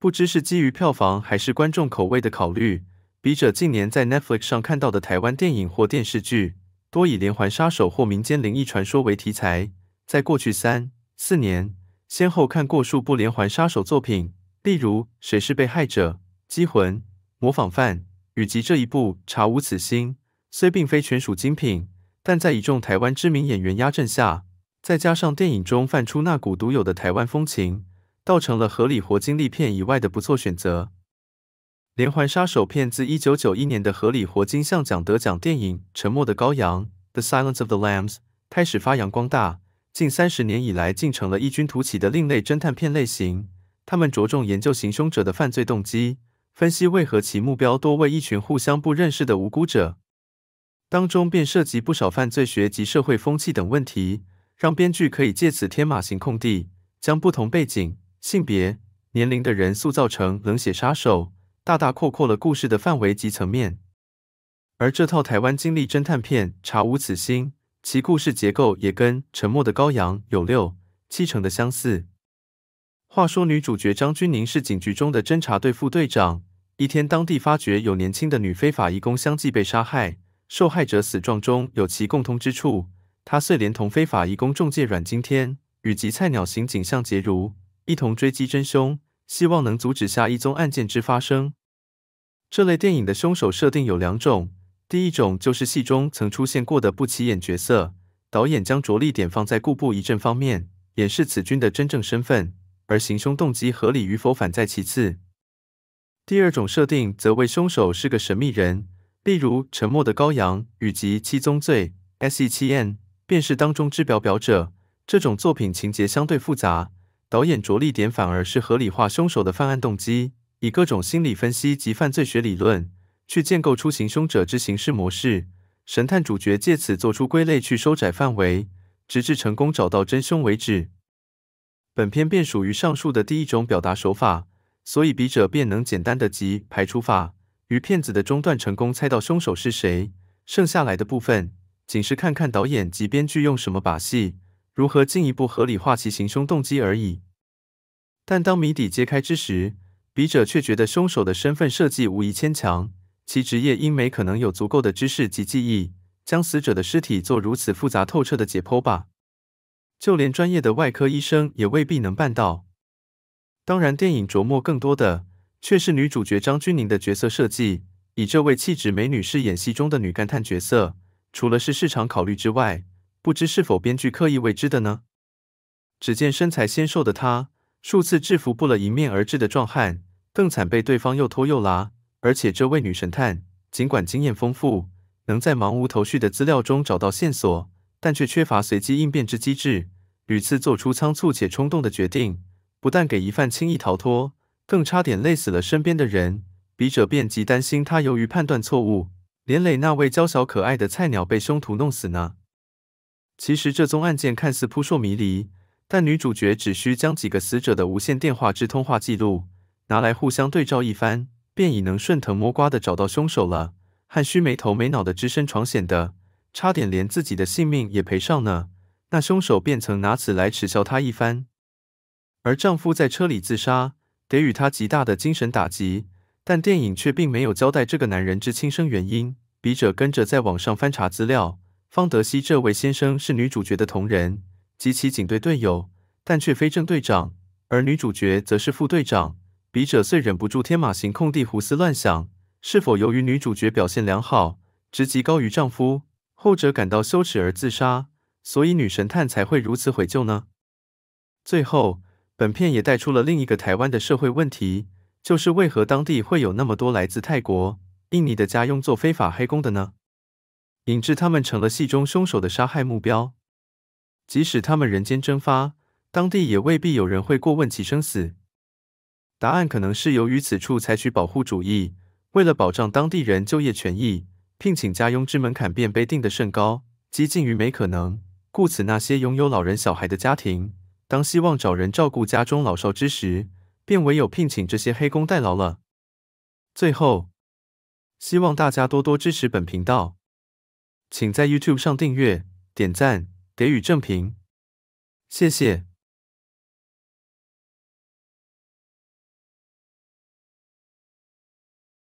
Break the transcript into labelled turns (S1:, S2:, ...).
S1: 不知是基于票房还是观众口味的考虑，笔者近年在 Netflix 上看到的台湾电影或电视剧，多以连环杀手或民间灵异传说为题材。在过去三四年，先后看过数部连环杀手作品，例如《谁是被害者》《机魂》《模仿犯》，以及这一部《查无此心》。虽并非全属精品，但在一众台湾知名演员压阵下，再加上电影中泛出那股独有的台湾风情。倒成了合理活经历片以外的不错选择。连环杀手片自一九九一年的合理活金像奖得奖电影《沉默的羔羊》（The Silence of the Lambs） 开始发扬光大，近三十年以来竟成了异军突起的另类侦探片类型。他们着重研究行凶者的犯罪动机，分析为何其目标多为一群互相不认识的无辜者，当中便涉及不少犯罪学及社会风气等问题，让编剧可以借此天马行空地将不同背景。性别、年龄的人塑造成冷血杀手，大大扩阔了故事的范围及层面。而这套台湾经历侦探片《查无此心》，其故事结构也跟《沉默的羔羊》有六七成的相似。话说，女主角张钧甯是警局中的侦查队副队长。一天，当地发觉有年轻的女非法义工相继被杀害，受害者死状中有其共通之处，她遂连同非法义工中介阮经天与及菜鸟刑警向杰如。一同追击真凶，希望能阻止下一宗案件之发生。这类电影的凶手设定有两种，第一种就是戏中曾出现过的不起眼角色，导演将着力点放在故布疑阵方面，掩饰此君的真正身份，而行凶动机合理与否反在其次。第二种设定则为凶手是个神秘人，例如《沉默的羔羊》与及《七宗罪》（S.E.7.N.） 便是当中之表表者。这种作品情节相对复杂。导演着力点反而是合理化凶手的犯案动机，以各种心理分析及犯罪学理论去建构出行凶者之行事模式。神探主角借此做出归类，去收窄范围，直至成功找到真凶为止。本片便属于上述的第一种表达手法，所以笔者便能简单的集排除法于骗子的中段成功猜到凶手是谁，剩下来的部分仅是看看导演及编剧用什么把戏。如何进一步合理化其行凶动机而已。但当谜底揭开之时，笔者却觉得凶手的身份设计无疑牵强。其职业应没可能有足够的知识及记忆，将死者的尸体做如此复杂透彻的解剖吧？就连专业的外科医生也未必能办到。当然，电影琢磨更多的却是女主角张钧甯的角色设计。以这位气质美女饰演戏中的女干探角色，除了是市场考虑之外，不知是否编剧刻意为之的呢？只见身材纤瘦的她，数次制服不了迎面而至的壮汉，更惨被对方又拖又拉。而且这位女神探，尽管经验丰富，能在茫无头绪的资料中找到线索，但却缺乏随机应变之机智，屡次做出仓促且冲动的决定，不但给疑犯轻易逃脱，更差点累死了身边的人。笔者便极担心她由于判断错误，连累那位娇小可爱的菜鸟被凶徒弄死呢。其实这宗案件看似扑朔迷离，但女主角只需将几个死者的无线电话之通话记录拿来互相对照一番，便已能顺藤摸瓜的找到凶手了。汉虚没头没脑的只身闯险的，差点连自己的性命也赔上呢。那凶手便曾拿此来耻笑她一番。而丈夫在车里自杀，给予她极大的精神打击，但电影却并没有交代这个男人之轻生原因。笔者跟着在网上翻查资料。方德熙这位先生是女主角的同仁及其警队队友，但却非正队长，而女主角则是副队长。笔者遂忍不住天马行空地胡思乱想：是否由于女主角表现良好，职级高于丈夫，后者感到羞耻而自杀，所以女神探才会如此悔疚呢？最后，本片也带出了另一个台湾的社会问题，就是为何当地会有那么多来自泰国、印尼的家佣做非法黑工的呢？引致他们成了戏中凶手的杀害目标。即使他们人间蒸发，当地也未必有人会过问其生死。答案可能是由于此处采取保护主义，为了保障当地人就业权益，聘请家佣之门槛便被定得甚高，几近于没可能。故此，那些拥有老人小孩的家庭，当希望找人照顾家中老少之时，便唯有聘请这些黑工代劳了。最后，希望大家多多支持本频道。请在 YouTube 上订阅、点赞、给予正评，谢谢。